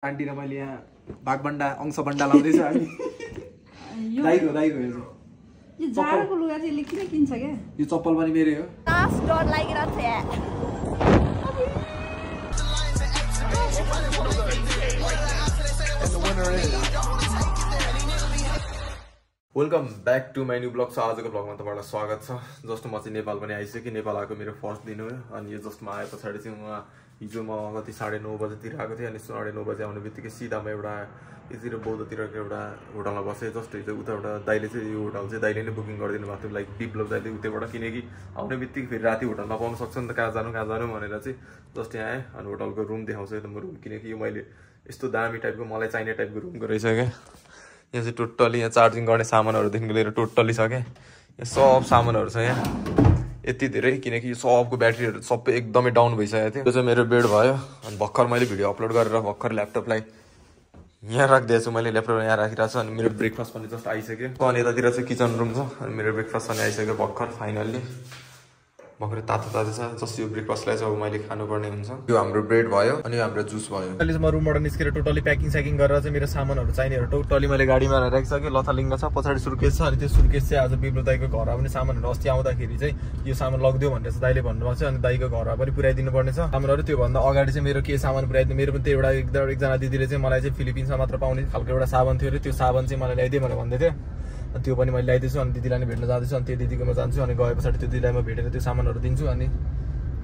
Aunty र मैले यहाँ भागभन्डा अंशभन्डा लाउँदैछु हामी यो दाइको दाइको यो चाहिँ यो जाडोको लुगा चाहिँ यसले किन किन्छ क्या? यो चप्पल पनि मेरै हो। डर लागिरहेको छ welcome back to my new blog छ आजको ब्लगमा तपाईँलाई स्वागत छ। जस्तो म चाहिँ नेपाल पनि आइसकेँ। नेपाल आएको मेरो फर्स्ट दिन हो। अनि यो जसमा आए पछाडि चाहिँ म हिजो म कति साढे नौ बजीतिर आएको थिएँ अनि साढे नौ बजी आउने बित्तिकै सिधा म एउटा यतिर बौद्धतिरको एउटा होटलमा बसेँ जस्तो हिजो उता एउटा दाइले चाहिँ यो होटल चाहिँ दाइले नै बुकिङ गरिदिनु भएको थियो लाइक बिप्लब दाइले उतैबाट किनकि आउने बित्तिकै फेरि राति होटलमा पाउनु सक्छ नि त कहाँ जानु कहाँ जानु भनेर चाहिँ जस्ट यहाँ आएँ अनि होटलको रुम देखाउँछ एकदम रुम किनकि यो मैले यस्तो दामी टाइपको मलाई चाहिने टाइपको रुमको रहेछ क्या। यहाँ चाहिँ टोटल्ली यहाँ चार्जिङ गर्ने सामानहरूदेखिको लिएर टोटल्ली छ क्या। यहाँ सब सामानहरू छ यहाँ। यति धेरै किनकि यो सबको ब्याट्रीहरू सबै एकदमै डाउन भइसकेको थियो। त्यो चाहिँ मेरो बेड भयो। अनि भर्खर मैले भिडियो अपलोड गरेर भर्खर ल्यापटपलाई यहाँ राखिदिएको छु मैले ल्यापटप यहाँ राखिरहेको छु अनि मेरो ब्रेकफास्ट पनि जस्ट आइसक्यो। अनि यतातिर चाहिँ किचन रुम छ अनि मेरो ब्रेकफास्ट पनि आइसक्यो भर्खर फाइनल्ली। भर्खरै तातो तातो छ। जस्ट यो ब्रेकफास्टलाई चाहिँ अब मैले खानुपर्ने हुन्छ। यो हाम्रो ब्रेड भयो अनि यो हाम्रो जुस भयो। अहिले चाहिँ म रुमबाट निस्केर टोटली प्याकिङ स्याकिङ गरेर चाहिँ मेरो सामानहरू चाहिनेहरू टोटली मैले गाडीमा राखिसकेँ। लथालिङ्ग छ पछाडि सुर्केस छ अनि त्यो सुर्केस चाहिँ आज बिब्रो दाईको घरमा पनि सामानहरू अस्ति आउँदाखेरि चाहिँ यो सामान लगिदियो भनेर चाहिँ दाइले भन्नुभएको छ। अनि दाइको घरमा पनि पुऱ्याइदिनु पर्ने छ सामानहरू त्योभन्दा अगाडि चाहिँ मेरो के सामान पुऱ्याइदिनु मेरो पनि त्यो एउटा एकदम एकजना दिदीले चाहिँ मलाई चाहिँ फिलिपिन्समा मात्र पाउने खालको एउटा साबन थियो अरे। त्यो साबन चाहिँ मलाई ल्याइदियो भनेर भन्दै थियो। त्यो पनि मैले ल्याइदिन्छु अनि दिदीलाई नै भेट्न जाँदैछु अनि त्यो दिदीकोमा जान्छु अनि गए पछाडि त्यो दिदीलाई म भेटेर त्यो सामानहरू दिन्छु अनि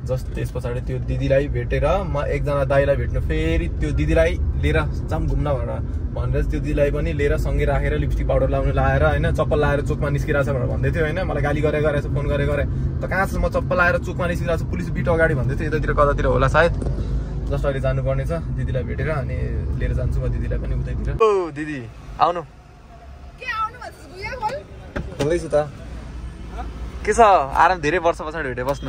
जस्ट त्यस पछाडि त्यो दिदीलाई भेटेर म एकजना दाईलाई भेट्नु फेरि त्यो दिदीलाई लिएर जाम घुम्न भनेर भनेर त्यो दिदीलाई पनि लिएर सँगै राखेर लिपस्टिक पाउडर लाउनु लाएर होइन चप्पल लाएर चोकमा निस्किरहेको छ भनेर भन्दै थियो होइन। मलाई गाली गरेर गरेछ फोन गरेर गरे। त कहाँ छ? म चप्पल लाएर चोकमा निस्किरहेको छु। पुलिस बिट अगाडि भन्दै थियो यतातिर कतातिर होला सायद। जस्ट अहिले जानुपर्ने छ दिदीलाई भेटेर अनि लिएर जान्छु म दिदीलाई पनि उतैतिर। ओ दिदी आउनु के आउनु भन्दैछु यहाँ बोल बोल्दैछु त। के छ? आराम धेरै वर्ष पछाडि भेटे बस्नु।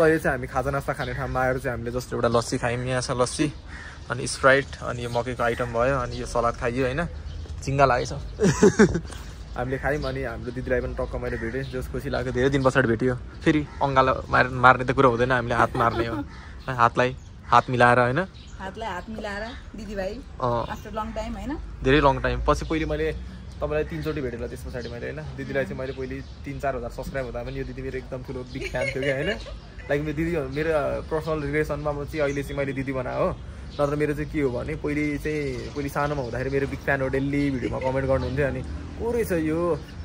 अहिले चाहिँ हामी खाजा नास्ता खाने ठाउँमा आएर चाहिँ हामीले जस्तो एउटा लस्सी खायौँ। यहाँ छ लस्सी अनि स्प्राइट अनि यो मकैको आइटम भयो अनि यो सलाद खाइयो होइन? चिङ्गा लागेछ। हामीले खायौँ अनि हाम्रो दिदीलाई पनि टक्क मैले भेटेँ जस खुसी लाग्यो धेरै दिन पछाडि भेटियो। फेरि अङ्गालो मार मार्ने त कुरो हुँदैन हामीले हात मार्ने हो। हातलाई हात मिलाएर होइन? हातलाई हात मिलाएर दिदीभाइ अँ, आफ्टर लङ टाइम होइन? धेरै लङ टाइम पछि पहिले मैले तपाईँलाई तिनचोटि भेटेँ त्यस पछाडि मैले होइन दिदीलाई चाहिँ मैले पहिले तिन चार हजार सब्सक्राइब हुँदा पनि यो दिदी मेरो एकदम ठुलो बिग फ्यान थियो क्या होइन? लाइक मेरो दिदी मेरो पर्सनल रिलेसनमा म चाहिँ अहिले चाहिँ मैले दिदी बनाएको हो। नत्र मेरो चाहिँ के हो भने पहिले चाहिँ पहिले सानोमा हुँदाखेरि मेरो बिग फ्यान हो डेली भिडियोमा कमेन्ट गर्नुहुन्थ्यो अनि को रहेछ यो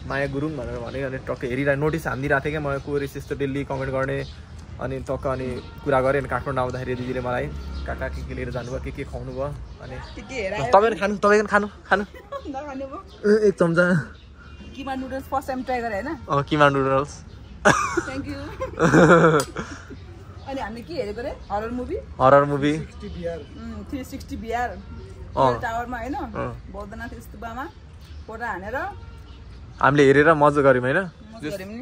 माया गुरुङ? भनेर भने अनि टक्क हेरिरहेको नोटिस हानिदिरहेको थिएँ क्या म को रहेछ यस्तो डेली कमेन्ट गर्ने? अनि टक्क अनि कुरा गरेँ अनि काठमाडौँ आउँदाखेरि दिदीले मलाई काका के के लिएर जानुभयो के के खुवाउनु भयो अनि के के हेर तपाईँ पनि खानु तपाईँ पनि खानु खानु। नखाने भयो। अँ, एक चम्चा। Keema noodles first time try गरेँ होइन? अँ किमा नुडल्स। थ्याङ्क यू अनि हामीले के हेरेको रे horror movie horror movie three sixty Bihar अँ। टावरमा होइन? अँ। बौद्धनाथ स्तूपमा फोटो हानेर हामीले हेरेर मजा गऱ्यौँ होइन?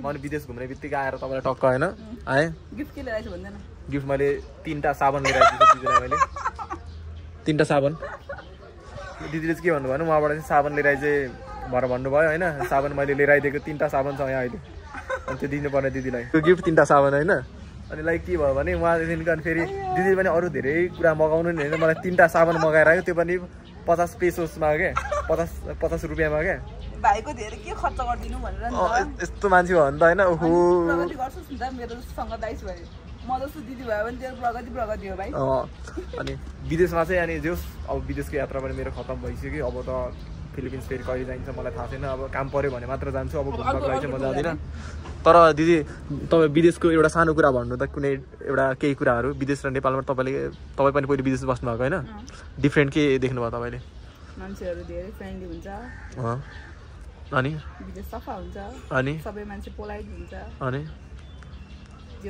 मैले विदेश घुम्ने बित्तिकै आएर तपाईँलाई टक्क होइन? आएँ। गिफ्ट के लिएर आएछ भन्दैन। गिफ्ट मैले तिनवटा साबन लिएर दिदीलाई मैले। तिनवटा साबन? दिदीले चाहिँ के भन्नुभयो भने उहाँबाट चाहिँ साबन लिएर आइ चाहिँ भएर भन्नुभयो होइन? साबन मैले लिएर आइदिएको तिनवटा साबन छ यहाँ अहिले। अनि त्यो दिनुपर्ने दिदीलाई। त्यो गिफ्ट तिनवटा साबन होइन? अनि लाइक के भयो भने उहाँदेखिको अनि फेरि दिदीले पनि अरू धेरै कुरा मगाउनु नि होइन। मलाई तिनवटा साबन मगाएर आयो त्यो पनि पचास पेसोसमा क्या? पचास पचास रुपियाँमा क्या? भाइको धेरै के खर्च गरिदिनु भनेर नि अँ, त। यस- यस्तो मान्छे भयो भने त होइन? ओहो। म जस्तो दिदी भयो भने तेरो प्रगति प्रगति हो भाइ। अनि विदेशमा चाहिँ अनि जो अब विदेशको यात्रा पनि मेरो खतम भइसक्यो। अब त फिलिपिन्स फेरि कहिले जाइन्छ मलाई थाहा छैन। अब काम पऱ्यो भने मात्र जान्छु अब घुम्नको लागि चाहिँ म जाँदिनँ। तर दिदी तपाईँ विदेशको एउटा सानो कुरा भन्नु त कुनै एउटा केही कुराहरू विदेश र नेपालमा तपाईँले तपाईँ पनि पहिले विदेश बस्नुभएको होइन? डिफ्रेन्ट के देख्नुभयो तपाईँले? मान्छेहरू धेरै फ्रेन्डली हुन्छ। अनि? सफा हुन्छ। अनि? सबै मान्छे पोलाइट हुन्छ। अनि? जस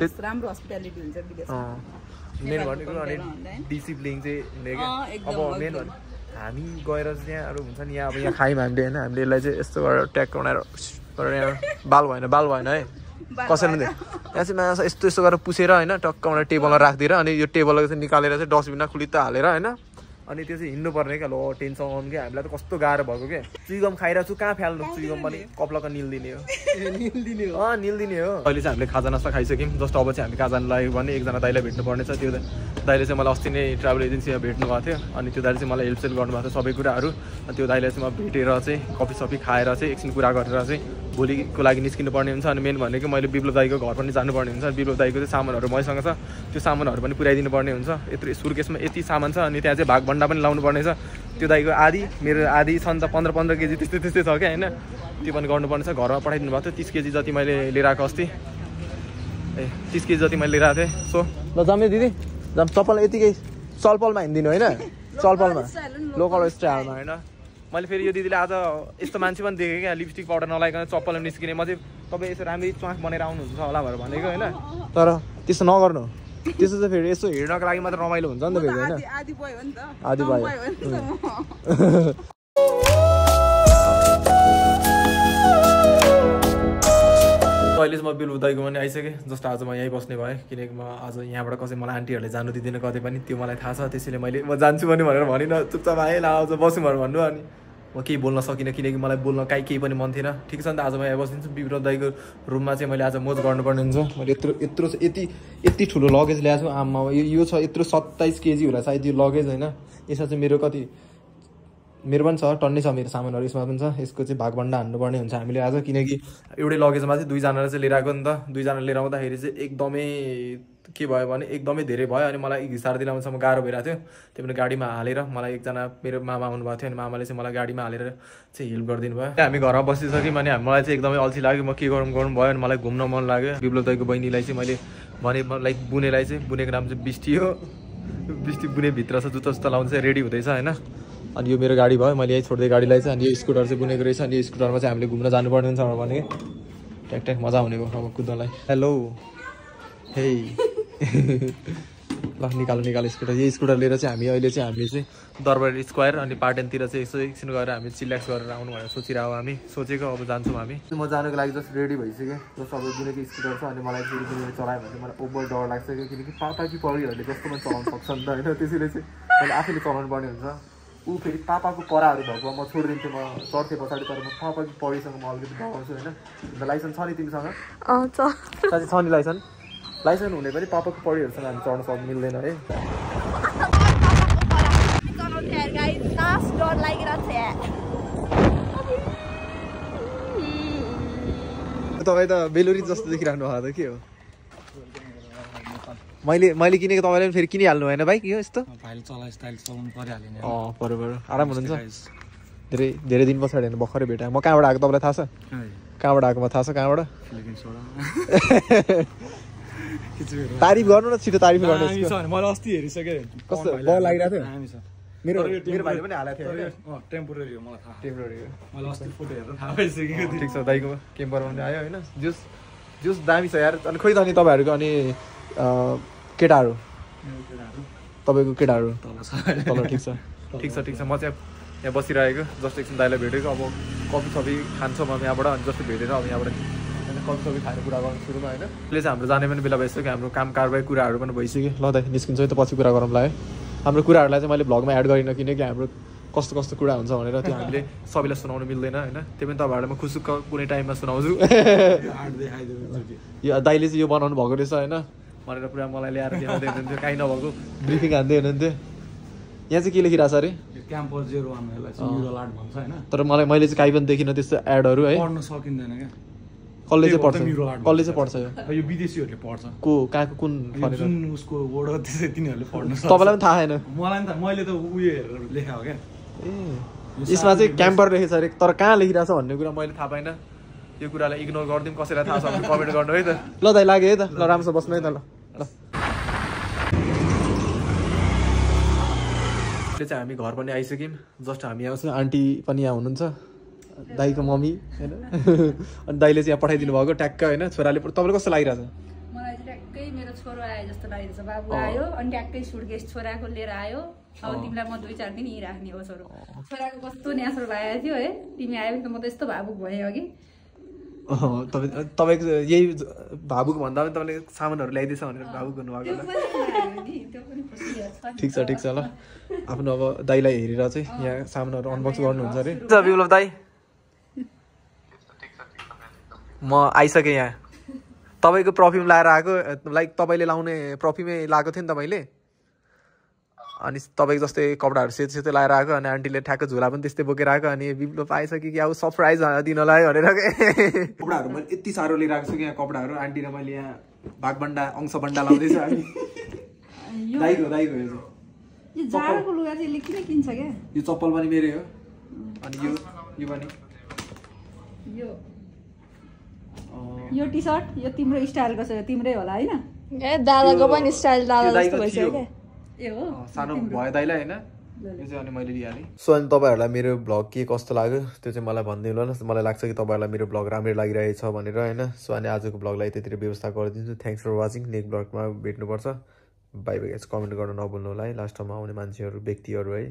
राम्रो हस्पिटालिटी हुन्छ। मेन भनेको अनि? डिसिप्लिन चाहिँ अब मेन हामी गएर चाहिँ यहाँहरू हुन्छ नि यहाँ अब यहाँ खायौँ हामीले होइन हामीले यसलाई चाहिँ यस्तो गरेर ट्याक बनाएर यहाँ बाल भएन बाल भएन है कसैले। यहाँ चाहिँ माछा यस्तो यस्तो गरेर पुसेर होइन टक्क बनाएर टेबलमा राखिदिएर अनि यो टेबललाई चाहिँ निकालेर चाहिँ डस्टबिनमा खुलित्त हालेर होइन अनि त्यो चाहिँ हिँड्नुपर्ने क्या लो टेन्सन आउनु क्या हामीलाई त कस्तो गाह्रो भएको क्या। चुइगम खाइरहेको छु कहाँ फ्याल्नु चुइगम पनि? कप्लक निल्दिने हो। निल्दिने हो। अँ निल्दिने हो। अहिले चाहिँ हामीले खाजा नास्ता खाइसक्यौँ। जस्तो अब चाहिँ हामी कहाँ जानु लाग्यो भने एकजना दाइलाई भेट्नु पर्ने छ। त्यो दाइले चाहिँ मलाई अस्ति नै ट्राभल एजेन्सीमा भेट्नु भएको थियो। अनि त्यो दाइले चाहिँ मलाई हेल्पसेल गर्नुभएको थियो सबै कुराहरू। अनि त्यो दाइलाई चाहिँ म भेटेर चाहिँ कफी सफी खाएर चाहिँ एकछिन कुरा गरेर चाहिँ भोलिको लागि निस्किनु पर्ने हुन्छ। अनि मेन भनेको मैले विप्लव दाईको घर पनि जानुपर्ने हुन्छ। विप्लव दाईको चाहिँ सामानहरू मैसँग छ। त्यो सामानहरू पनि पुऱ्याइदिनु पर्ने हुन्छ। यत्रो सुर्केसमा यति सामान छ। अनि त्यहाँ चाहिँ भागभन्डा पनि लाउनु पर्ने छ त्यो दाईको आधी मेरो आधी छ नि त पन्ध्र पन्ध्र केजी त्यस्तै त्यस्तै छ क्या होइन? त्यो पनि गर्नुपर्ने छ घरमा पठाइदिनु भएको थियो। तिस केजी जति मैले लिएर आएको अस्ति। ए तिस केजी जति मैले लिएर आएको थिएँ। सो ल जामे दिदी। जाम चप्पल यतिकै चलपलमा हिँडिदिनु होइन? चलपलमा। लोकल स्टाइलमा होइन? मैले फेरि यो दिदीले आज यस्तो मान्छे पनि देखेँ क्या। लिपस्टिक पाउडर नलाइकन चप्पलमा निस्किने। म चाहिँ तपाईँ यसो राम्ररी च्वाख बनाएर आउनुहुन्छ होला भनेर भनेको होइन? तर त्यस्तो नगर्नु। त्यस्तो चाहिँ फेरि यसो हिँड्नको लागि मात्र रमाइलो हुन्छ नि त फेरि होइन? आधी आधी भयो त। त अहिले चाहिँ म बिल उदाइको पनि आइसकेँ जस्ट आज म यहीँ बस्ने भएँ किनकि म आज यहाँबाट कसै मलाई आन्टीहरूले जानु दिँदैन कतै पनि त्यो मलाई थाहा छ त्यसैले मैले म जान्छु भने भनेर भनिनँ चुपचाप आएँ ल आउँछ बस्नु भनेर भन्नु अनि। म केही बोल्न सकिनँ किनकि मलाई बोल्न काहीँ केही पनि मन थिएन। ठिक छ नि त आज म यहाँ बसिदिन्छु विप्र दाईको रुममा चाहिँ मैले आज मोज गर्नुपर्ने हुन्छ। मैले यत्रो यत्रो यति यति ठुलो लगेज ल्याएको छु आमा यो छ यत्रो सत्ताइस केजी होला सायद यो लगेज होइन। यसमा चाहिँ मेरो कति मेरो पनि छ टन्नै छ मेरो सामानहरू यसमा पनि छ। यसको चाहिँ भागभन्डा हान्नुपर्ने हुन्छ हामीले आज किनकि एउटै लगेजमा चाहिँ दुईजनाले चाहिँ लिएर आएको नि त। दुईजना लिएर आउँदाखेरि चाहिँ एकदमै के भयो भने एकदमै धेरै भयो अनि मलाई घिसार दिलाउनसम्म गाह्रो भइरहेको थियो। त्यही पनि गाडीमा हालेर मलाई एकजना मेरो मामा आउनुभएको थियो अनि मामाले चाहिँ मलाई गाडीमा हालेर चाहिँ हेल्प गरिदिनु भयो। हामी घरमा बसिसक्यौँ अनि मलाई चाहिँ एकदमै अल्छी लाग्यो। म के गरौँ गरौँ भयो अनि मलाई घुम्न मन लाग्यो। विप्लव दाईको बहिनीलाई चाहिँ मैले भने लाइक बुनेलाई चाहिँ बुनेको नाम चाहिँ बिस्टी हो। बिस्टी बुने भित्र छ जुत्ता जुत्ता लाउनु चाहिँ रेडी हुँदैछ होइन? अनि यो मेरो गाडी भयो मैले यहीँ छोड्दै गाडीलाई चाहिँ अनि यो स्कुटर चाहिँ बुनेको रहेछ। अनि यो स्कुटरमा चाहिँ हामीले घुम्न जानुपर्ने हुन्छ भने ट्याक ट्याक मजा आउने भयो अब कुद्नलाई। हेलो। हे ल निकालो निकालो स्कुटर। यही स्कुटर लिएर चाहिँ हामी अहिले चाहिँ हामीले चाहिँ दरबार स्क्वायर अनि पार्टनतिर चाहिँ यसो एकछिन गएर हामी चिल्याक्स गरेर आउनु भनेर सोचिरहेको हामी। सोचेको अब जान्छौँ हामी। म जानुको लागि जस्ट रेडी भइसक्यो जस्ट अब बुनेको स्कुटर छ अनि मलाई फेरि चलायो भने मलाई ओभर डर लाग्छ कि किनकि पापा कि परिहरूले जस्तो पनि चलाउनु सक्छ नि त होइन? त्यसैले चाहिँ मैले आफैले चलाउनु पर्ने हुन्छ। ऊ फेरि पापाको पराहरू भएको म छोडिदिन्थेँ म चढ्थेँ पछाडि तर म पापाको पढीसँग म अलिकति डराउँछु होइन? लाइसेन्स छ नि तिमीसँग? छ नि लाइसेन्स? लाइसेन्स हुने पनि पापाको पढीहरूसँग हामी चढ्न सक्नु मिल्दैन है तपाईँ त बेलुरी जस्तो देखिरहनु भएको त के हो? मैले मैले किनेको तपाईँले पनि फेरि किनिहाल्नु भएन बाइक यो यस्तो? बरु बरु आराम हुनुहुन्छ? धेरै धेरै दिन पछाडि होइन भर्खरै भेटाएँ म कहाँबाट आएको तपाईँलाई थाहा छ? कहाँबाट आएको? म थाहा छ कहाँबाट? तारिफ गर्नु न छिटो तारिफ गर्नु यसको। मैले अस्ति हेरिसकेँ कस्तो? बल लागिरहेको थियो? मेरो मेरो भाइले पनि हालेको थियो। टेम्पोरेरी हो मलाई थाहा। टेम्पोररी हो। मैले अस्ति फोटो हेरेर थाहा भइसकेको थियो। ठिक छ दाइको क्याम्पर पनि आयो होइन? जुस जुस दामी छ यार। अनि खोइ त अनि तपाईँहरूको अनि केटाहरू? तपाईँको केटाहरू? तल ठिक छ। ठिक छ ठिक छ। म चाहिँ यहाँ बसिरहेको जस्तो एकछिन दाइलाई भेटेको। अब कफी सफी खान्छौँ अब यहाँबाट अनि जस्तो भेटेर अब यहाँबाट सफी खाएर कुरा गर्नु सुरुमा होइन। अहिले चाहिँ हाम्रो जाने पनि बेला भइसक्यो हाम्रो काम कारबाही कुराहरू पनि भइसक्यो। ल दाइ निस्किन्छ है त पछि कुरा गरौँला है। हाम्रो कुराहरूलाई चाहिँ मैले भ्लगमा एड गरिनँ किनकि हाम्रो कस्तो कस्तो कुरा हुन्छ भनेर त्यो हामीले सबैलाई सुनाउनु मिल्दैन होइन। त्यो पनि तपाईँहरूलाई म खुसुक्क कुनै टाइममा सुनाउँछु। यो दाइले चाहिँ यो बनाउनु भएको रहेछ होइन। भनेर पुरा मलाई ल्याएर देखाउँदै हुनुहुन्थ्यो काहीँ नभएको। ब्रिफिङ हान्दै हुनुहुन्थ्यो। यहाँ चाहिँ के लेखिरहेको छ अरे? यो क्याम्पस जेरो आर्ट भन्छ होइन। तर मलाई मैले चाहिँ काहीँ पनि देखिनँ त्यस्तो एडहरू है। पढ्न सकिँदैन क्या। कसले चाहिँ पढ्छ। कसले। चाहिँ पढ्छ। यो विदेशीहरूले पढ्छ। को कहाँको कुन जुन उसको वर्ड त्यसै तिनीहरूले पढ्न तपाईँलाई पनि थाहा छैन। मलाई नि त मैले त उयो हेरेर लेखा हो क्या। ए यसमा चाहिँ क्याम्पर लेखेको छ अरे। तर कहाँ लेखिरहेको छ भन्ने कुरा मैले थाहा पाइनँ। यो कुरालाई इग्नोर गरिदिउँ कसैलाई थाहा छ भने कमेन्ट गर्नु है त। ल दाइ लाग्यो है त। ल राम्रोसँग बस्नु है त। ल चाहिँ हामी घर पनि आइसक्यौँ। जस्ट हामी चाहिँ आन्टी पनि यहाँ हुनुहुन्छ। दाईको मम्मी होइन? अनि दाइले चाहिँ यहाँ पठाइदिनु भएको ट्याक्क होइन? छोराले तपाईँलाई कस्तो लागिरहेछ? मलाई चाहिँ ट्याक्कै मेरो छोरो आयो जस्तो लागिरहेछ। बाबु आयो अनि ट्याक्कै सुटकेस छोराको लिएर आयो। अब तिमीलाई म दुई चार दिन यहीँ राख्ने हो छोरो। छोराको कस्तो न्यासो लागेको थियो है? तिमी आयो भने त म त यस्तो भावुक भएँ अघि। अँ, तपाईँ तपाईँको यही भावुक भन्दा पनि तपाईँले सामानहरू ल्याइदिएछ भनेर भावुक हुनुभएको ठिक छ ठिक छ ल। आफ्नो अब दाईलाई हेरेर चाहिँ यहाँ सामानहरू अनबक्स गर्नुहुन्छ अरे। दाई? म आइसकेँ यहाँ। तपाईँको पर्फ्युम लाएर आएको लाइक तपाईँले लाउने पर्फ्युमै लगाएको थियो नि तपाईँले अनि तपाईँको जस्तै कपडाहरू सेतो सेतो लगाएर आएको अनि आन्टीले ठ्याक्क झोला पनि त्यस्तै बोकेर आएको अनि विप्लव आइसक्यो कि अब सरप्राइज दिनलाई भनेर कपडाहरू मैले यति साह्रो लिएर आएको छु कि यहाँ कपडाहरू। आन्टी र मैले यहाँ भागभन्डा अंशभन्डा लाउँदैछु हामी यो दाइको दाइको यो। यो यो चप्पल पनि मेरै हो। अनि यो यो पनि। यो टी सर्ट यो तिम्रो स्टाइलको छ यो तिम्रै होला होइन? ए दादाको पनि स्टाइल दादा जस्तो भइसक्यो। क्या? ए हो? सानो भयो दाइलाई होइन? सो अनि तपाईँहरूलाई मेरो भ्लग के कस्तो लाग्यो त्यो चाहिँ मलाई भनिदिनु होला न। मलाई लाग्छ कि तपाईँहरूलाई मेरो भ्लग राम्रै लागिरहेछ भनेर होइन? सो अनि आजको भ्लगलाई त्यतिर व्यवस्था गरिदिन्छु। थ्याङ्क्स फर वाचिङ नेक्स्ट भ्लगमा भेट्नुपर्छ। बाई बाई कमेन्ट गर्न नभुल्नु होला है। लास्ट ठाउँमा आउने मान्छेहरू व्यक्तिहरू है।